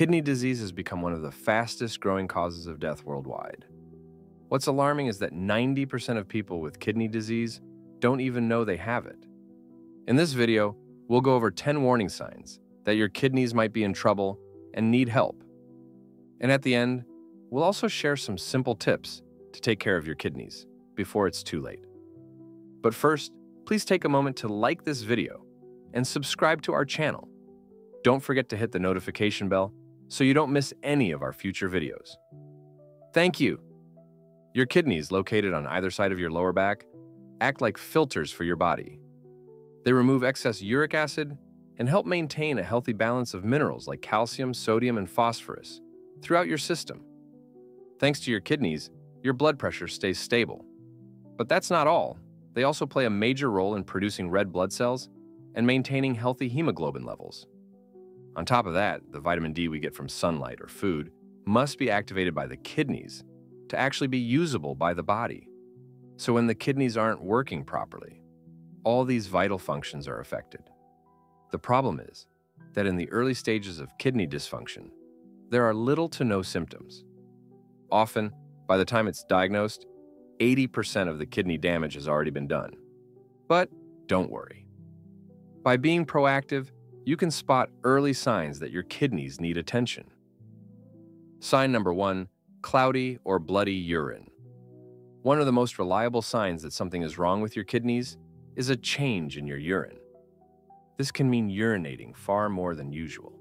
Kidney disease has become one of the fastest growing causes of death worldwide. What's alarming is that 90% of people with kidney disease don't even know they have it. In this video, we'll go over 10 warning signs that your kidneys might be in trouble and need help. And at the end, we'll also share some simple tips to take care of your kidneys before it's too late. But first, please take a moment to like this video and subscribe to our channel. Don't forget to hit the notification bell so you don't miss any of our future videos. Thank you! Your kidneys, located on either side of your lower back, act like filters for your body. They remove excess uric acid and help maintain a healthy balance of minerals like calcium, sodium, and phosphorus throughout your system. Thanks to your kidneys, your blood pressure stays stable. But that's not all. They also play a major role in producing red blood cells and maintaining healthy hemoglobin levels. On top of that, the vitamin D we get from sunlight or food must be activated by the kidneys to actually be usable by the body. So when the kidneys aren't working properly, all these vital functions are affected. The problem is that in the early stages of kidney dysfunction, there are little to no symptoms. Often, by the time it's diagnosed, 80% of the kidney damage has already been done. But don't worry. By being proactive, you can spot early signs that your kidneys need attention. Sign number one, cloudy or bloody urine. One of the most reliable signs that something is wrong with your kidneys is a change in your urine. This can mean urinating far more than usual,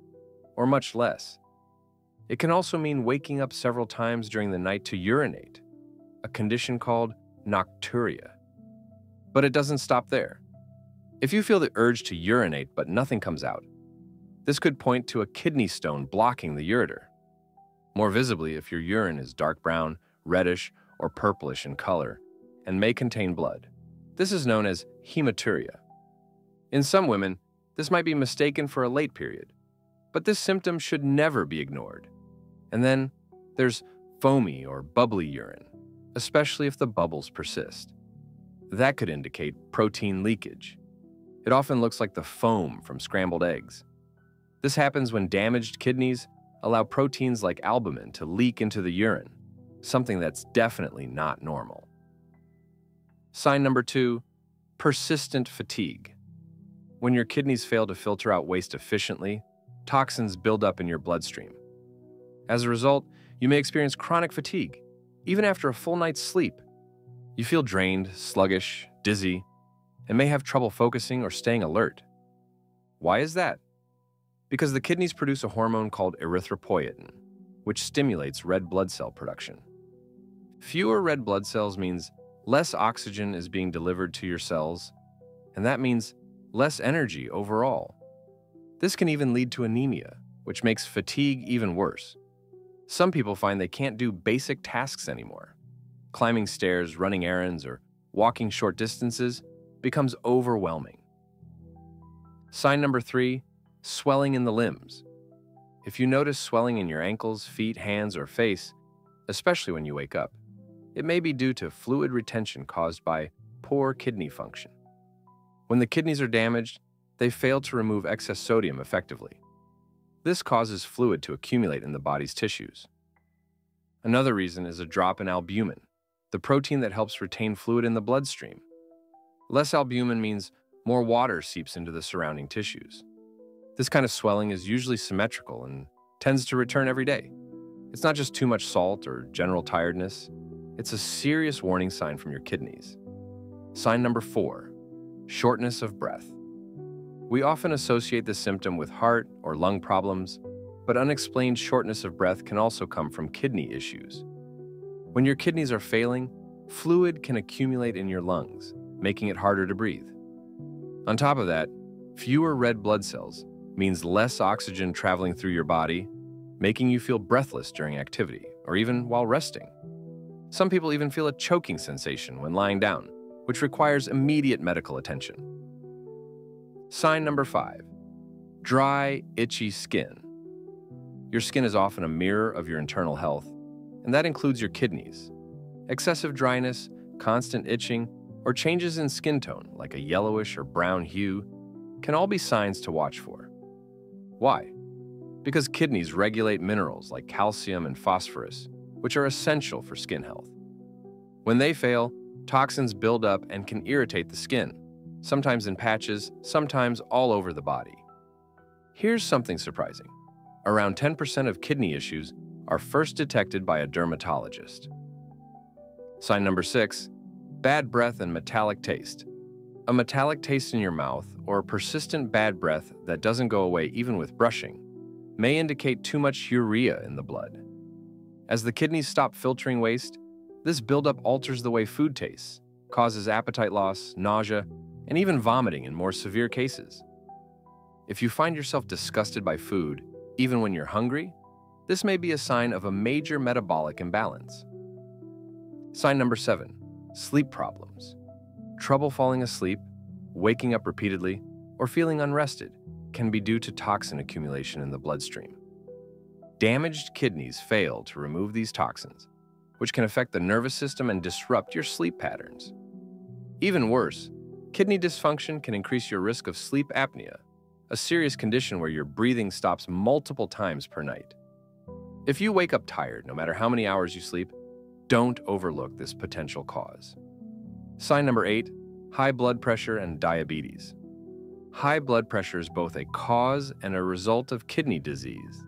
or much less. It can also mean waking up several times during the night to urinate, a condition called nocturia. But it doesn't stop there. If you feel the urge to urinate but nothing comes out, this could point to a kidney stone blocking the ureter. More visibly if your urine is dark brown, reddish, or purplish in color, and may contain blood. This is known as hematuria. In some women, this might be mistaken for a late period, but this symptom should never be ignored. And then there's foamy or bubbly urine, especially if the bubbles persist. That could indicate protein leakage, it often looks like the foam from scrambled eggs. This happens when damaged kidneys allow proteins like albumin to leak into the urine, something that's definitely not normal. Sign number two, persistent fatigue. When your kidneys fail to filter out waste efficiently, toxins build up in your bloodstream. As a result, you may experience chronic fatigue, even after a full night's sleep. You feel drained, sluggish, dizzy, and may have trouble focusing or staying alert. Why is that? Because the kidneys produce a hormone called erythropoietin, which stimulates red blood cell production. Fewer red blood cells means less oxygen is being delivered to your cells, and that means less energy overall. This can even lead to anemia, which makes fatigue even worse. Some people find they can't do basic tasks anymore. Climbing stairs, running errands, or walking short distances becomes overwhelming. Sign number three, swelling in the limbs. If you notice swelling in your ankles, feet, hands, or face, especially when you wake up, it may be due to fluid retention caused by poor kidney function. When the kidneys are damaged, they fail to remove excess sodium effectively. This causes fluid to accumulate in the body's tissues. Another reason is a drop in albumin, the protein that helps retain fluid in the bloodstream. Less albumin means more water seeps into the surrounding tissues. This kind of swelling is usually symmetrical and tends to return every day. It's not just too much salt or general tiredness, it's a serious warning sign from your kidneys. Sign number four shortness of breath. We often associate this symptom with heart or lung problems, but unexplained shortness of breath can also come from kidney issues. When your kidneys are failing, fluid can accumulate in your lungs, making it harder to breathe. On top of that, fewer red blood cells means less oxygen traveling through your body, making you feel breathless during activity or even while resting. Some people even feel a choking sensation when lying down, which requires immediate medical attention. Sign number five dry, itchy skin. Your skin is often a mirror of your internal health, and that includes your kidneys. Excessive dryness, constant itching, or changes in skin tone, like a yellowish or brown hue, can all be signs to watch for. Why? because kidneys regulate minerals like calcium and phosphorus, which are essential for skin health. When they fail, toxins build up and can irritate the skin, sometimes in patches, sometimes all over the body. Here's something surprising. Around 10% of kidney issues are first detected by a dermatologist. Sign number six, bad breath and metallic taste. A metallic taste in your mouth or a persistent bad breath that doesn't go away even with brushing may indicate too much urea in the blood. As the kidneys stop filtering waste, this buildup alters the way food tastes, causes appetite loss, nausea, and even vomiting in more severe cases. If you find yourself disgusted by food, even when you're hungry, this may be a sign of a major metabolic imbalance. Sign number seven sleep problems. Trouble falling asleep, waking up repeatedly, or feeling unrested can be due to toxin accumulation in the bloodstream. Damaged kidneys fail to remove these toxins, which can affect the nervous system and disrupt your sleep patterns. Even worse, kidney dysfunction can increase your risk of sleep apnea, a serious condition where your breathing stops multiple times per night. If you wake up tired, no matter how many hours you sleep, don't overlook this potential cause. Sign number eight high blood pressure and diabetes. High blood pressure is both a cause and a result of kidney disease.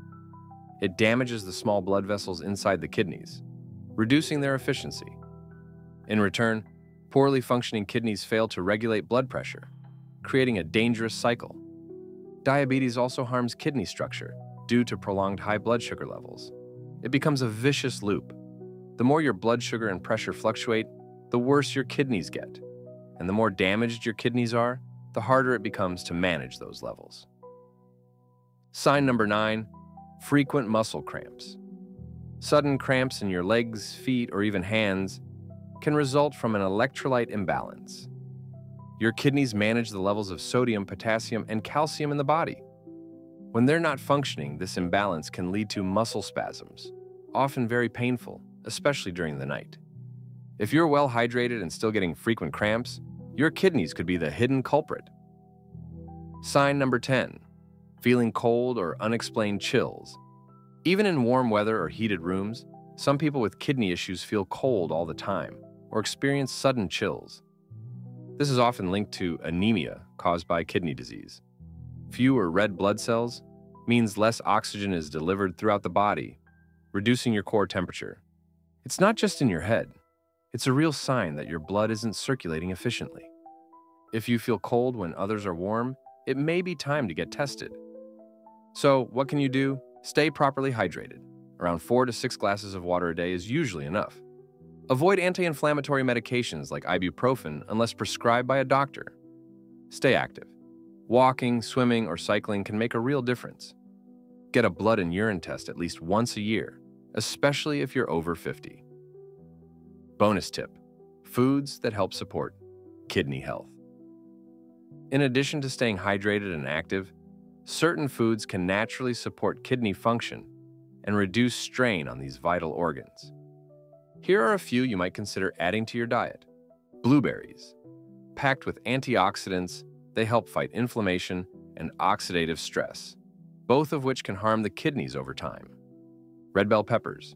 It damages the small blood vessels inside the kidneys, reducing their efficiency. In return, poorly functioning kidneys fail to regulate blood pressure, creating a dangerous cycle. Diabetes also harms kidney structure due to prolonged high blood sugar levels. It becomes a vicious loop. The more your blood sugar and pressure fluctuate, the worse your kidneys get. And the more damaged your kidneys are, the harder it becomes to manage those levels. Sign number nine frequent muscle cramps. Sudden cramps in your legs, feet, or even hands can result from an electrolyte imbalance. Your kidneys manage the levels of sodium, potassium, and calcium in the body. When they're not functioning, this imbalance can lead to muscle spasms, often very painful, especially during the night. If you're well hydrated and still getting frequent cramps, your kidneys could be the hidden culprit. Sign number 10 feeling cold or unexplained chills. Even in warm weather or heated rooms, some people with kidney issues feel cold all the time or experience sudden chills. This is often linked to anemia caused by kidney disease. Fewer red blood cells means less oxygen is delivered throughout the body, reducing your core temperature. It's not just in your head. It's a real sign that your blood isn't circulating efficiently. If you feel cold when others are warm, it may be time to get tested. So, what can you do? Stay properly hydrated. Around four to six glasses of water a day is usually enough. Avoid anti inflammatory medications like ibuprofen unless prescribed by a doctor. Stay active. Walking, swimming, or cycling can make a real difference. Get a blood and urine test at least once a year, especially if you're over 50. Bonus tip foods that help support kidney health. In addition to staying hydrated and active, certain foods can naturally support kidney function and reduce strain on these vital organs. Here are a few you might consider adding to your diet. Blueberries. Packed with antioxidants, they help fight inflammation and oxidative stress, both of which can harm the kidneys over time. Red bell peppers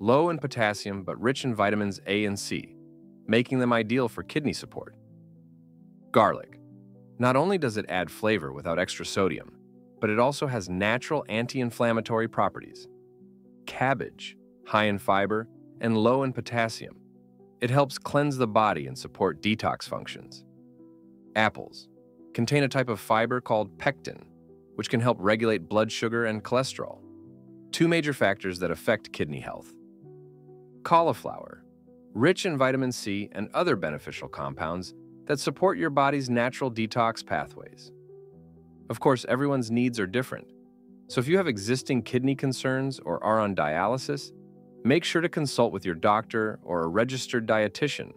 low in potassium but rich in vitamins A and C, making them ideal for kidney support. Garlic. Not only does it add flavor without extra sodium, but it also has natural anti inflammatory properties. Cabbage, high in fiber and low in potassium. It helps cleanse the body and support detox functions. Apples contain a type of fiber called pectin, which can help regulate blood sugar and cholesterol, two major factors that affect kidney health. Cauliflower, rich in vitamin C and other beneficial compounds that support your body's natural detox pathways. Of course, everyone's needs are different, so if you have existing kidney concerns or are on dialysis, make sure to consult with your doctor or a registered dietitian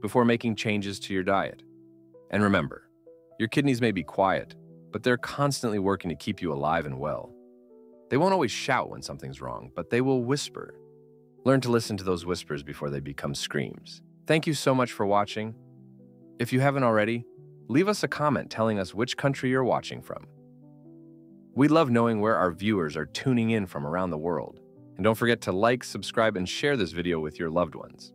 before making changes to your diet. And remember, your kidneys may be quiet, but they're constantly working to keep you alive and well. They won't always shout when something's wrong, but they will whisper Learn to listen to those whispers before they become screams. Thank you so much for watching. If you haven't already, leave us a comment telling us which country you're watching from. We love knowing where our viewers are tuning in from around the world. And don't forget to like, subscribe, and share this video with your loved ones.